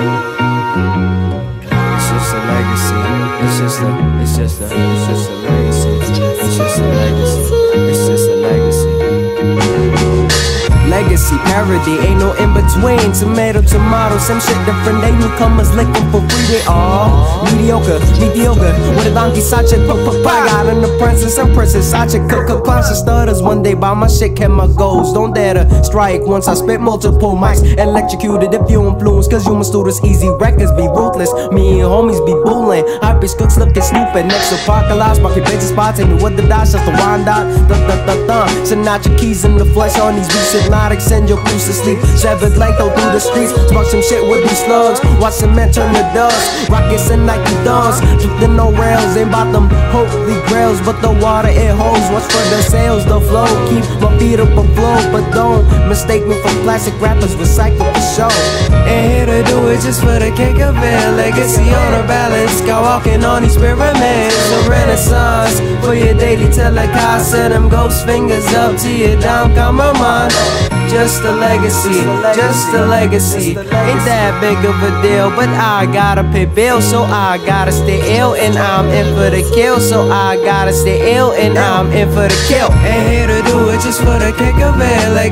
It's just a legacy. It's just a, it's just a, it's just a legacy. It's just a legacy. Parody, ain't no in between. Tomato, tomato, same shit different. They newcomers licking for free. They all mediocre, mediocre. With a donkey, such a Got in the princess and princess, such a cook, conscious stutters. One day by my shit, kept my goals. Don't dare to strike once I spit multiple mics. Electrocuted if you influence, cause do this easy. Records be ruthless. Me and homies be bullying. Hype bitch cooks looking stupid. Next apocalypse, my bitches spots. Hit me with the dash, just the wind out. Sinatra keys in the flesh on these beats. Hypnotic, send your crews to sleep. Seventh length, through the streets. Spark some shit with these slugs. Watch cement turn to dust. Rockets and Nike dunks. Drifting no rails. Ain't about them holy grails. But the water it holds. Watch for the sails, the flow. Keep my feet up afloat. But don't mistake me for classic rappers. Recycle for show. Do it just for the kick of it. Legacy on a balance. Got walking on these pyramids. A renaissance for your daily telecast. Send them ghost fingers up to your my mind. Just a legacy, just a legacy. Ain't that big of a deal, but I gotta pay bills, so I gotta stay ill, and I'm in for the kill. So I gotta stay ill, and I'm in for the kill. Ain't here to do it just for the kick.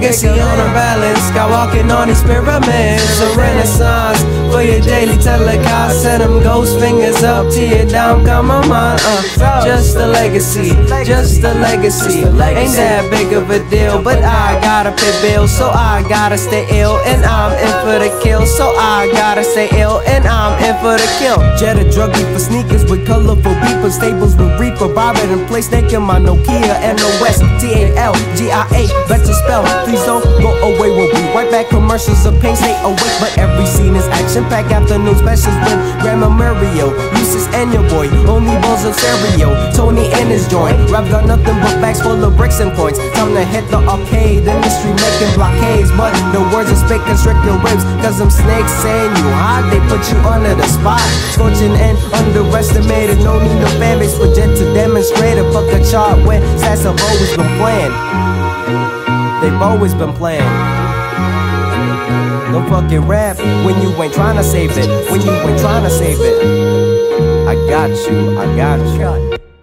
Legacy on a balance, got walking on pyramids. A renaissance for your daily telecast. Send them ghost fingers up to your down, come on, mind. Uh, just a legacy, just a legacy. Ain't that big of a deal, but I gotta pay bills, so I gotta stay ill, and I'm in for the kill. So I gotta stay ill, and I'm in for the kill. Jet a druggie for sneakers with colorful beepers, tables with Reaper, Bobbin and place in my Nokia and the I A, better spell. Please don't go away, back. Commercials of pain, stay awake, but every scene is action packed. Afternoon specials with Grandma Mario, Lucis and your boy, only balls of stereo. Tony and his joint, rap got nothing but bags full of bricks and points. Time to hit the arcade, industry making blockades, but the words are spit constrict your ribs. Cause them snakes saying you hot, they put you under the spot. Scorching and underestimated, no need no fan base for jet to demonstrate it. Fuck a chart when stats have always been playing. They've always been playing. Don't fucking rap when you ain't trying to save it. When you ain't trying to save it. I got you, I got you.